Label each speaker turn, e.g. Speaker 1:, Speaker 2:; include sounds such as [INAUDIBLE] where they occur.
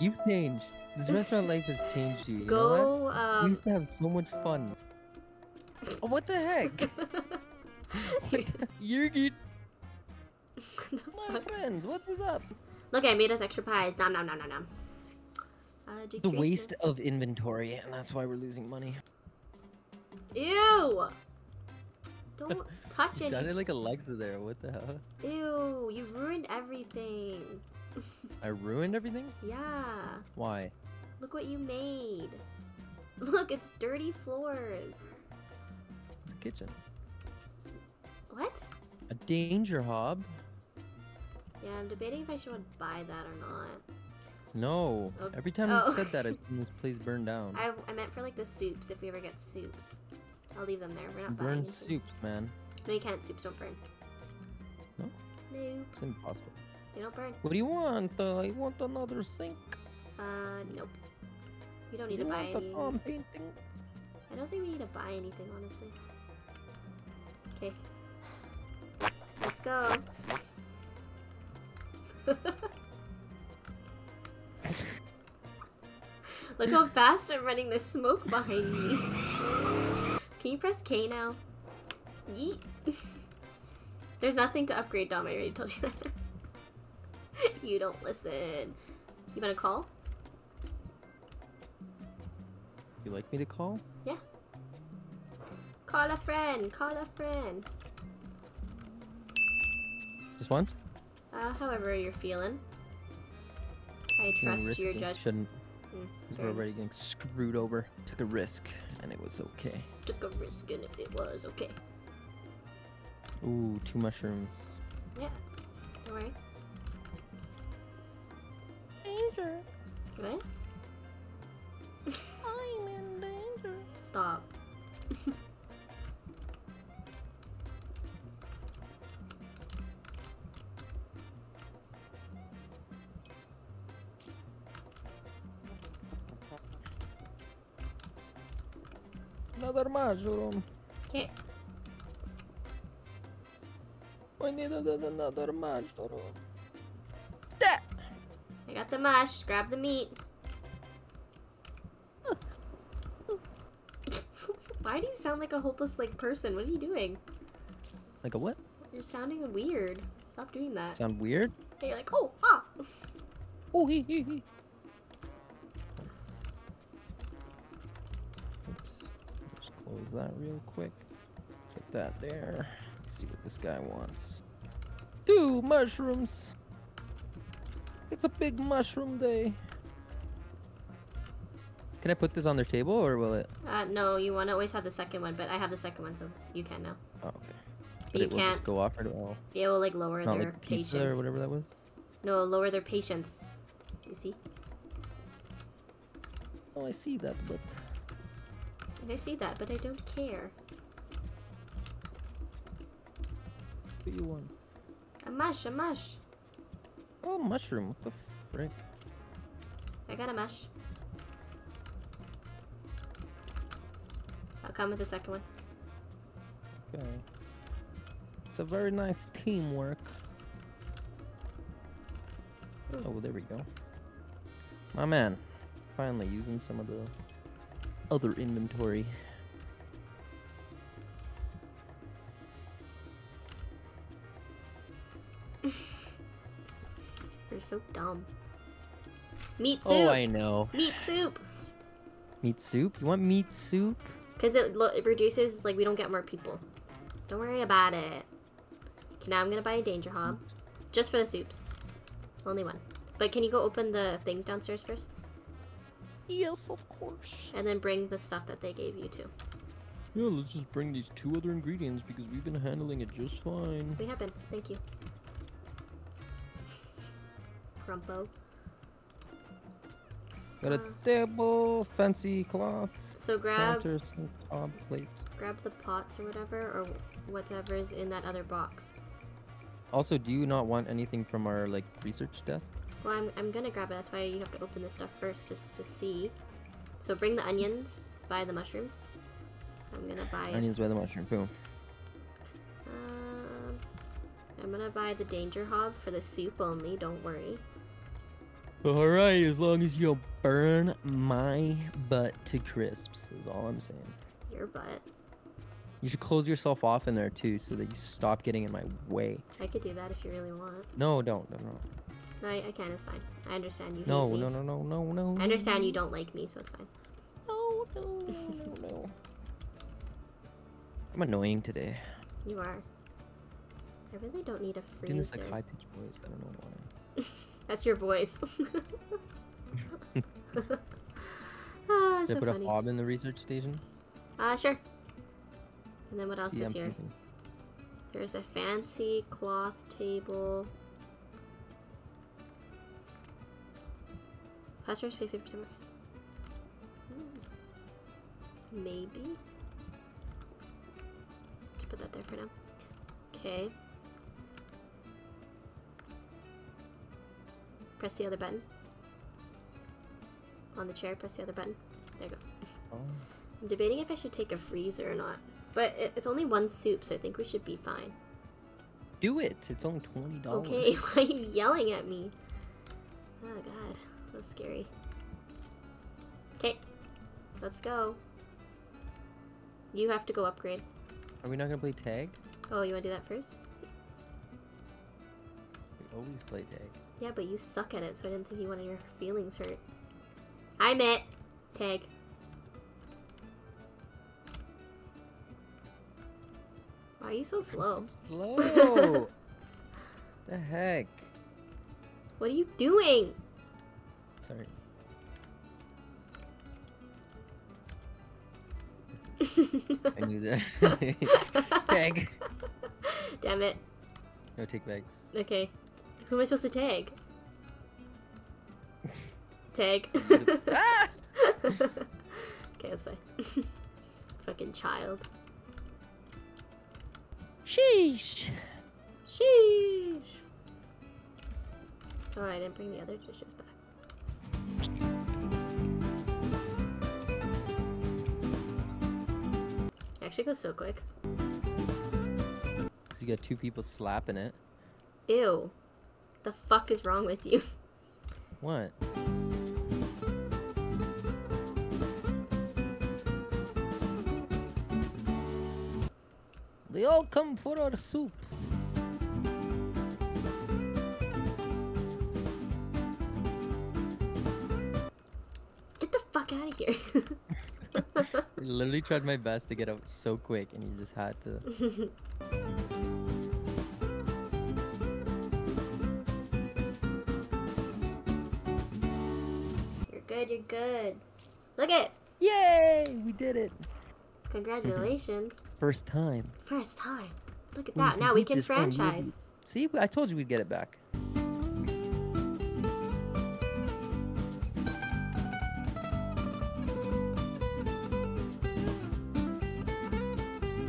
Speaker 1: You've changed. This restaurant life has changed you. you know
Speaker 2: Go.
Speaker 1: what? we
Speaker 2: Um.
Speaker 1: used to have so much fun. Oh, what the heck? [LAUGHS] [LAUGHS] Yurgit, my friends, what is up?
Speaker 2: Look, I made us extra pies. Nom nom nom nom nom. Uh,
Speaker 1: The
Speaker 2: decrease
Speaker 1: waste of inventory, and that's why we're losing money.
Speaker 2: Ew! Don't [LAUGHS] touch
Speaker 1: You
Speaker 2: it.
Speaker 1: sounded like Alexa there. What the hell?
Speaker 2: Ew! You ruined everything.
Speaker 1: I ruined everything?
Speaker 2: Yeah.
Speaker 1: Why?
Speaker 2: Look what you made. Look, it's dirty floors.
Speaker 1: It's a kitchen.
Speaker 2: What?
Speaker 1: A danger hob?
Speaker 2: Yeah, I'm debating if I should buy that or not.
Speaker 1: No.
Speaker 2: Oh.
Speaker 1: Every time
Speaker 2: Oh.
Speaker 1: you said that, I've [LAUGHS] this place burned down.
Speaker 2: I, I meant for like the soups, if we ever get soups. I'll leave them there. We're not buying
Speaker 1: Burn soups, man.
Speaker 2: No, you can't. Soups don't burn.
Speaker 1: No?
Speaker 2: No,
Speaker 1: It's impossible.
Speaker 2: They don't burn.
Speaker 1: What do you want? Uh, I want another sink.
Speaker 2: Uh, nope. We don't need
Speaker 1: you
Speaker 2: to buy
Speaker 1: want
Speaker 2: any.
Speaker 1: a palm painting?
Speaker 2: I don't think we need to buy anything, honestly. Okay. Let's go. [LAUGHS] Look how fast I'm running. There's smoke behind me. Can you press K now? Yeet. [LAUGHS] There's nothing to upgrade, Dom. I already told you that. [LAUGHS] you don't listen. You wanna call?
Speaker 1: You like me to call? Yeah.
Speaker 2: Call a friend. Call a friend.
Speaker 1: Just once?
Speaker 2: Uh, however you're feeling. I trust your judgment.
Speaker 1: Shouldn't.
Speaker 2: Mm,
Speaker 1: Because
Speaker 2: fair
Speaker 1: we're already getting screwed over. Took a risk, and it was okay.
Speaker 2: Took a risk and it was okay.
Speaker 1: Ooh, two mushrooms.
Speaker 2: Yeah. Don't worry.
Speaker 1: Danger!
Speaker 2: What? [LAUGHS]
Speaker 1: I'm in danger.
Speaker 2: Stop.
Speaker 1: Another mushroom.
Speaker 2: Okay.
Speaker 1: I need another mushroom.
Speaker 2: I got the mush. Grab the meat. [LAUGHS] Why do you sound like a hopeless like person? What are you doing?
Speaker 1: Like a what?
Speaker 2: You're sounding weird. Stop doing that.
Speaker 1: Sound weird?
Speaker 2: Hey, you're like, oh, ah. [LAUGHS]
Speaker 1: Oh, he, he, he. Let's just close that real quick. Put that there. Let's see what this guy wants. Two mushrooms. It's a big mushroom day. Can I put this on their table or will it?
Speaker 2: Uh, no, you want to always have the second one, but I have the second one, so you can now.
Speaker 1: Oh, okay.
Speaker 2: But
Speaker 1: But
Speaker 2: you
Speaker 1: it will
Speaker 2: can't.
Speaker 1: just go off or all.
Speaker 2: It will like lower
Speaker 1: It's not
Speaker 2: their
Speaker 1: like pizza
Speaker 2: patience.
Speaker 1: or whatever that was.
Speaker 2: No, lower their patience. You see?
Speaker 1: Oh, I see that, but
Speaker 2: I see that, but I don't care.
Speaker 1: what do you want?
Speaker 2: A mush, a mush.
Speaker 1: Oh, mushroom. What the frick?
Speaker 2: I got a mush. I'll come with the second one.
Speaker 1: Okay. It's a very nice teamwork.
Speaker 2: Ooh.
Speaker 1: Oh, there we go. My man. Finally using some of the other inventory. [LAUGHS]
Speaker 2: You're so dumb. Meat oh, soup.
Speaker 1: Oh, I know.
Speaker 2: Meat soup.
Speaker 1: Meat soup? You want meat soup?
Speaker 2: Because it, lo- it reduces, like, we don't get more people. Don't worry about it. Okay, now I'm gonna buy a danger hob. Just for the soups. Only one. But can you go open the things downstairs first?
Speaker 1: Yes, of course.
Speaker 2: And then bring the stuff that they gave you too.
Speaker 1: Yeah, let's just bring these two other ingredients because we've been handling it just fine.
Speaker 2: We have been. Thank you. Grumpo.
Speaker 1: Got a
Speaker 2: Uh.
Speaker 1: table, fancy cloth,
Speaker 2: So grab
Speaker 1: counters, plates.
Speaker 2: grab the pots or whatever, or whatever's in that other box.
Speaker 1: Also, do you not want anything from our like research desk?
Speaker 2: Well, I'm, I'm gonna grab it. That's why you have to open this stuff first, just to see. So bring the onions, buy the mushrooms. I'm gonna buy.
Speaker 1: Onions by the mushroom. Boom.
Speaker 2: Um, I'm gonna buy the danger hob for the soup only. Don't worry.
Speaker 1: All right, as long as you don't burn my butt to crisps, is all I'm saying.
Speaker 2: Your butt.
Speaker 1: You should close yourself off in there too, so that you stop getting in my way.
Speaker 2: I could do that if you really want.
Speaker 1: No, don't, no, no,
Speaker 2: No, I, I can. It's fine. I understand you.
Speaker 1: No,
Speaker 2: me.
Speaker 1: no, no, no, no, no.
Speaker 2: I understand you don't like me, so it's fine.
Speaker 1: No, no, no, no. I'm annoying today.
Speaker 2: You are. I really don't need a
Speaker 1: doing this like high pitched voice. I don't know why. [LAUGHS]
Speaker 2: That's your voice. [LAUGHS] ah,
Speaker 1: Did I
Speaker 2: so
Speaker 1: put a
Speaker 2: funny.
Speaker 1: hob in the research station?
Speaker 2: Uh, sure. And then what else
Speaker 1: See,
Speaker 2: is
Speaker 1: I'm
Speaker 2: here?
Speaker 1: thinking.
Speaker 2: There's a fancy cloth table. Customers pay 50% more. Hmm. Maybe? Just put that there for now. Okay. Press the other button. On the chair, press the other button. There you go.
Speaker 1: Oh.
Speaker 2: I'm debating if I should take a freezer or not. But it, it's only one soup, so I think we should be fine.
Speaker 1: Do it. It's only twenty dollars.
Speaker 2: Okay, [LAUGHS] why are you yelling at me? Oh god, so scary. Okay, let's go. You have to go upgrade.
Speaker 1: Are we not gonna play tag?
Speaker 2: Oh, you want to do that first?
Speaker 1: Always play tag.
Speaker 2: Yeah, but you suck at it, so I didn't think you wanted your feelings hurt. Hi, Mitt. Tag. Why are you so slow?
Speaker 1: Slow. [LAUGHS] the heck?
Speaker 2: What are you doing?
Speaker 1: Sorry. [LAUGHS] I knew that. [LAUGHS] tag.
Speaker 2: Damn it.
Speaker 1: No take bags.
Speaker 2: Okay. Who am I supposed to tag? Tag.
Speaker 1: ah! [LAUGHS] [LAUGHS]
Speaker 2: okay, that's fine. [LAUGHS] Fucking child.
Speaker 1: Sheesh.
Speaker 2: Sheesh. Oh, I didn't bring the other dishes back. Actually goes so quick.
Speaker 1: Cause you got two people slapping it.
Speaker 2: Ew. The fuck is wrong with you? [LAUGHS]
Speaker 1: What? They all come for our soup.
Speaker 2: Get the fuck out of here. [LAUGHS]
Speaker 1: I literally tried my best to get out so quick, and you just had to. [LAUGHS]
Speaker 2: good. Look it!
Speaker 1: Yay! We did it.
Speaker 2: Congratulations. [LAUGHS]
Speaker 1: First time.
Speaker 2: First time. Look at
Speaker 1: When we
Speaker 2: that. Now we can
Speaker 1: this run, we'll
Speaker 2: franchise.
Speaker 1: See, I told you we'd get it back.